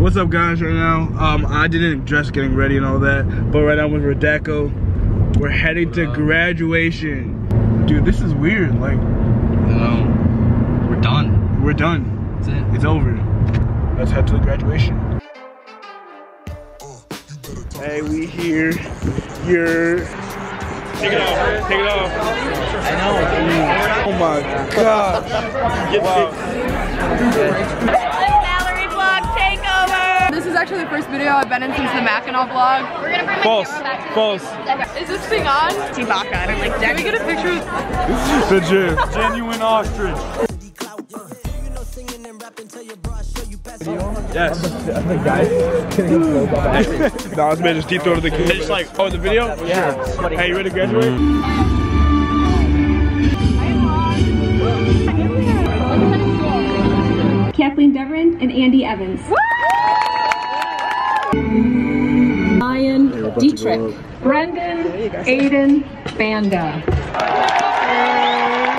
What's up guys right now? Um, I didn't dress getting ready and all that, but right now with Redeco, we're heading to graduation. Dude, this is weird, like. No. We're done. We're done. That's it. It's over. Let's head to the graduation. Hey, we here. You're. Take it off. Take it off. I know. Oh my god. Wow. First video I've been in since the Mackinac vlog. We're gonna bring my False. camera back. False. Is this thing on? Chewbacca. And I'm like, can we get a picture of Legit. Genuine ostrich. Yes. nah, this man just deep throated the kid. Just like, oh, the video? Yeah. Hey, you ready to graduate? Kathleen Deverin and Andy Evans. Ryan Dietrich. Brendan Aidan Banda.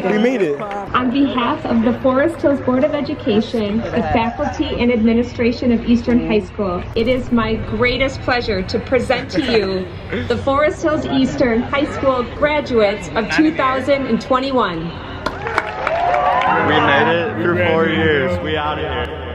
We made it. On behalf of the Forest Hills Board of Education, the faculty and administration of Eastern High School, it is my greatest pleasure to present to you the Forest Hills Eastern High School graduates of 2021. We made it through four years. We out of here.